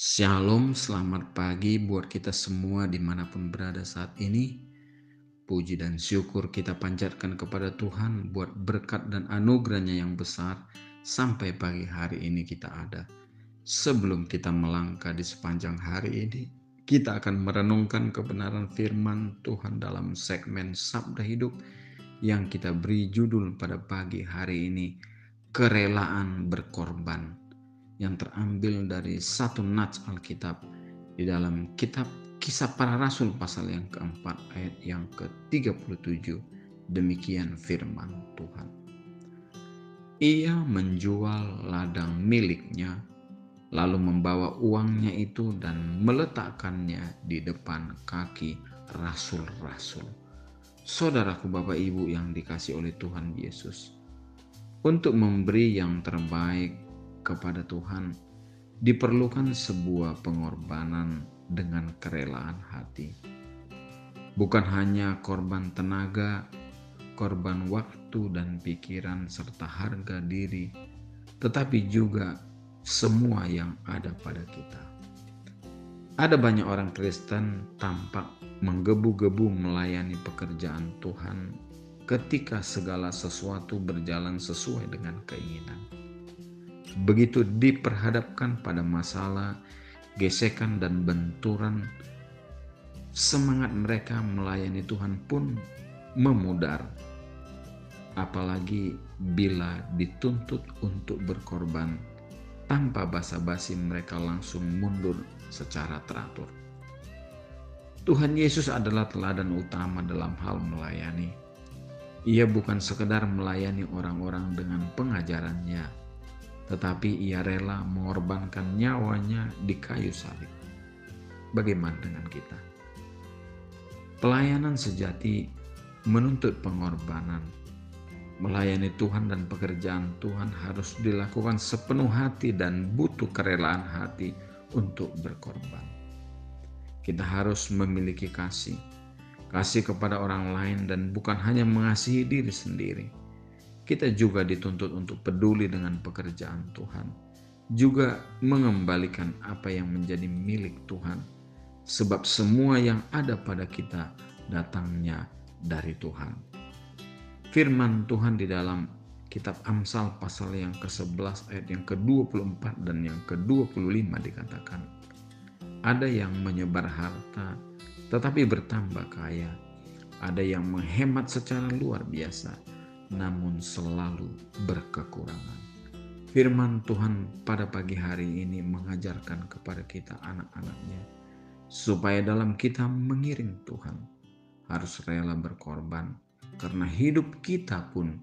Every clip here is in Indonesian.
Shalom, selamat pagi buat kita semua di mana pun berada saat ini. Puji dan syukur kita panjatkan kepada Tuhan buat berkat dan anugerahnya yang besar sampai pagi hari ini kita ada. Sebelum kita melangkah di sepanjang hari ini, kita akan merenungkan kebenaran firman Tuhan dalam segmen Sabda Hidup yang kita beri judul pada pagi hari ini, Kerelaan Berkorban yang terambil dari satu nats Alkitab di dalam kitab Kisah Para Rasul pasal yang keempat ayat yang ke-37. Demikian firman Tuhan. Ia menjual ladang miliknya, lalu membawa uangnya itu dan meletakkannya di depan kaki rasul-rasul. Saudaraku Bapak Ibu yang dikasih oleh Tuhan Yesus, untuk memberi yang terbaik kepada Tuhan diperlukan sebuah pengorbanan dengan kerelaan hati. Bukan hanya korban tenaga, korban waktu dan pikiran serta harga diri, tetapi juga semua yang ada pada kita. Ada banyak orang Kristen tampak menggebu-gebu melayani pekerjaan Tuhan ketika segala sesuatu berjalan sesuai dengan keinginan begitu diperhadapkan pada masalah, gesekan dan benturan, semangat mereka melayani Tuhan pun memudar. Apalagi bila dituntut untuk berkorban, tanpa basa-basi mereka langsung mundur secara teratur. Tuhan Yesus adalah teladan utama dalam hal melayani. Ia bukan sekedar melayani orang-orang dengan pengajarannya, tetapi ia rela mengorbankan nyawanya di kayu salib. Bagaimana dengan kita? Pelayanan sejati menuntut pengorbanan. Melayani Tuhan dan pekerjaan Tuhan harus dilakukan sepenuh hati dan butuh kerelaan hati untuk berkorban. Kita harus memiliki kasih, kasih kepada orang lain dan bukan hanya mengasihi diri sendiri kita juga dituntut untuk peduli dengan pekerjaan Tuhan, juga mengembalikan apa yang menjadi milik Tuhan, sebab semua yang ada pada kita datangnya dari Tuhan. Firman Tuhan di dalam kitab Amsal pasal yang ke-11 ayat yang ke-24 dan yang ke-25 dikatakan, ada yang menyebar harta tetapi bertambah kaya, ada yang menghemat secara luar biasa, namun selalu berkekurangan. Firman Tuhan pada pagi hari ini mengajarkan kepada kita anak-anaknya, supaya dalam kita mengiring Tuhan, harus rela berkorban, karena hidup kita pun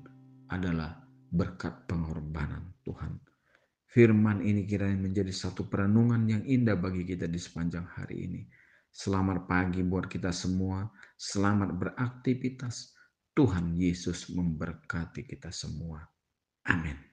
adalah berkat pengorbanan Tuhan. Firman ini kiranya menjadi satu perenungan yang indah bagi kita di sepanjang hari ini. Selamat pagi buat kita semua, selamat beraktivitas, Tuhan Yesus memberkati kita semua. Amin.